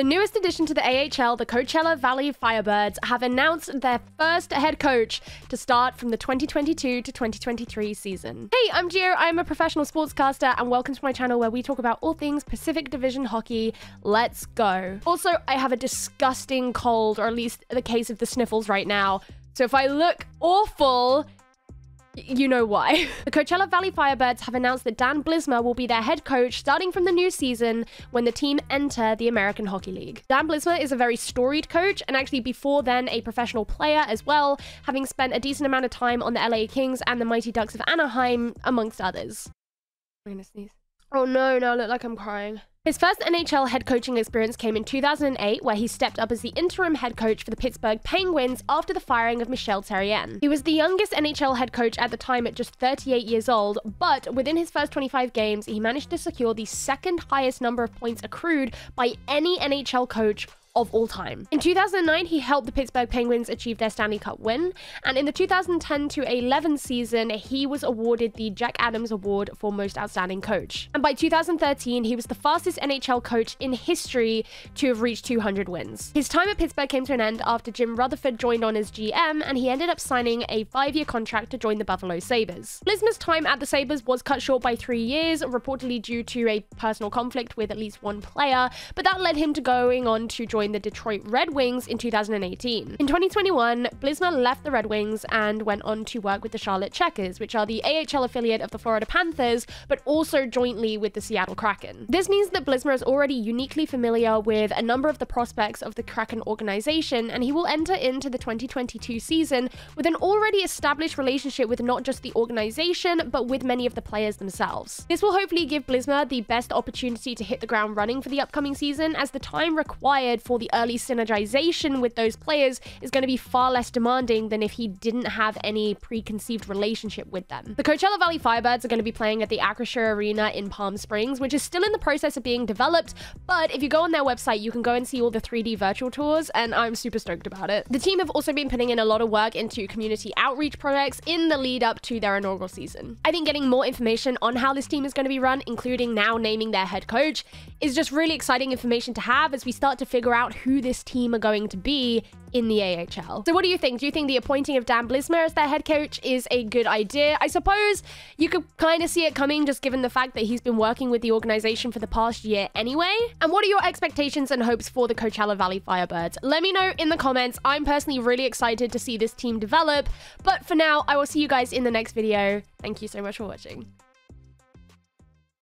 The newest addition to the AHL, the Coachella Valley Firebirds, have announced their first head coach to start from the 2022 to 2023 season. Hey, I'm Geo. I'm a professional sportscaster, and welcome to my channel where we talk about all things Pacific Division hockey. Let's go. Also, I have a disgusting cold, or at least the case of the sniffles right now. So if I look awful, you know why. The Coachella Valley Firebirds have announced that Dan Bylsma will be their head coach starting from the new season when the team enter the American Hockey League. Dan Bylsma is a very storied coach and actually before then a professional player as well, having spent a decent amount of time on the LA Kings and the Mighty Ducks of Anaheim, amongst others. I'm gonna sneeze. Oh no, now I look like I'm crying. His first NHL head coaching experience came in 2008, where he stepped up as the interim head coach for the Pittsburgh Penguins after the firing of Michel Therrien. He was the youngest NHL head coach at the time at just 38 years old, but within his first 25 games, he managed to secure the second highest number of points accrued by any NHL coach of all time. In 2009, he helped the Pittsburgh Penguins achieve their Stanley Cup win, and in the 2010 to 11 season, he was awarded the Jack Adams Award for Most Outstanding Coach. And by 2013, he was the fastest NHL coach in history to have reached 200 wins. His time at Pittsburgh came to an end after Jim Rutherford joined on as GM, and he ended up signing a five-year contract to join the Buffalo Sabres. Bylsma's time at the Sabres was cut short by three years, reportedly due to a personal conflict with at least one player, but that led him to going on to join joined the Detroit Red Wings in 2018. In 2021, Bylsma left the Red Wings and went on to work with the Charlotte Checkers, which are the AHL affiliate of the Florida Panthers, but also jointly with the Seattle Kraken. This means that Bylsma is already uniquely familiar with a number of the prospects of the Kraken organization, and he will enter into the 2022 season with an already established relationship with not just the organization, but with many of the players themselves. This will hopefully give Bylsma the best opportunity to hit the ground running for the upcoming season, as the time required the early synergization with those players is going to be far less demanding than if he didn't have any preconceived relationship with them. The Coachella Valley Firebirds are going to be playing at the Acrisure Arena in Palm Springs, which is still in the process of being developed, but if you go on their website, you can go and see all the 3D virtual tours, and I'm super stoked about it. The team have also been putting in a lot of work into community outreach projects in the lead up to their inaugural season. I think getting more information on how this team is going to be run, including now naming their head coach, is just really exciting information to have as we start to figure out out who this team are going to be in the AHL. So what do you think? Do you think the appointing of Dan Bylsma as their head coach is a good idea? I suppose you could kind of see it coming just given the fact that he's been working with the organization for the past year anyway. And what are your expectations and hopes for the Coachella Valley Firebirds? Let me know in the comments. I'm personally really excited to see this team develop. But for now, I will see you guys in the next video. Thank you so much for watching.